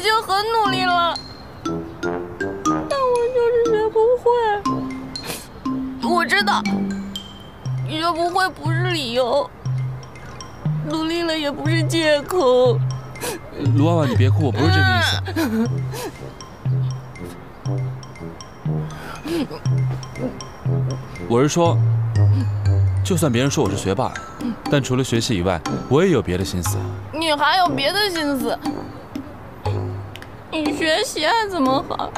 已经很努力了，但我就是学不会。我知道，学不会不是理由，努力了也不是借口。卢婉婉，你别哭，我不是这个意思。我是说，就算别人说我是学霸，但除了学习以外，我也有别的心思。你还有别的心思？你学习还怎么好？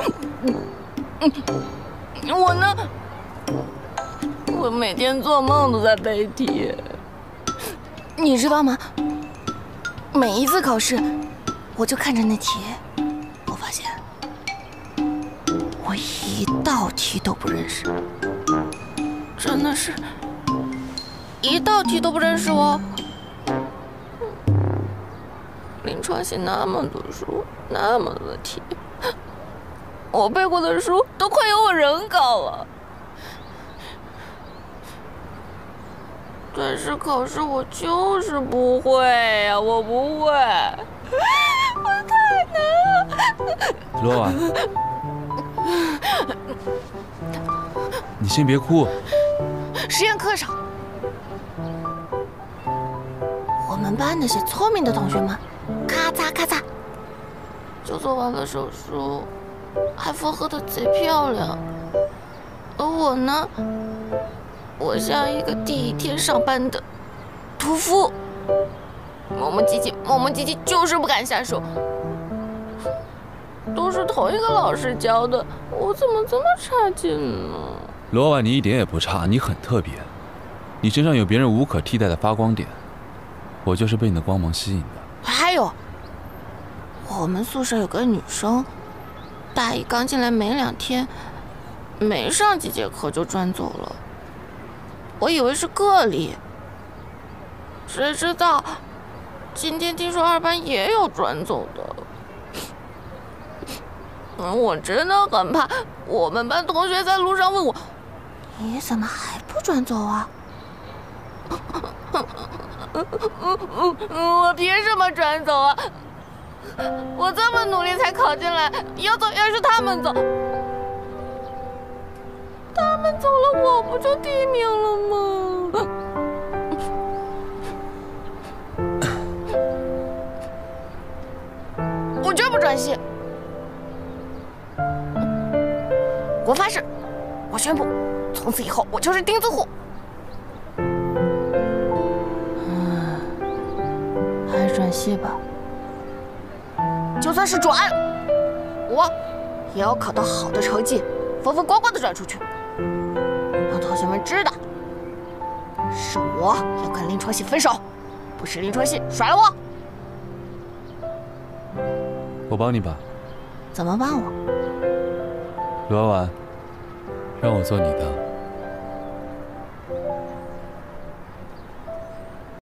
我呢？我每天做梦都在背题。你知道吗？每一次考试，我就看着那题，我发现我一道题都不认识，真的是，一道题都不认识哦。临床写那么多书，那么多题，我背过的书都快有我人高了。但是考试我就是不会呀，我不会，我太难了。罗婉，你先别哭。实验课上，我们班那些聪明的同学们。咔嚓咔嚓，就做完了手术，还缝合的贼漂亮。而我呢，我像一个第一天上班的屠夫，磨磨唧唧，磨磨唧唧，就是不敢下手。都是同一个老师教的，我怎么这么差劲呢？罗婉，你一点也不差，你很特别，你身上有别人无可替代的发光点，我就是被你的光芒吸引的。还有。我们宿舍有个女生，大一刚进来没两天，没上几节课就转走了。我以为是个例，谁知道今天听说二班也有转走的。我真的很怕，我们班同学在路上问我：“你怎么还不转走啊？” 我凭什么转走啊？我这么努力才考进来，要走要是他们走，他们走了我不就第一名了吗？我绝不转系！我发誓，我宣布，从此以后我就是钉子户。转系吧。就算是转，我也要考到好的成绩，风风光光的转出去，让同学们知道，是我要跟林川系分手，不是林川系甩了我。我帮你吧。怎么帮我？罗婉婉，让我做你的。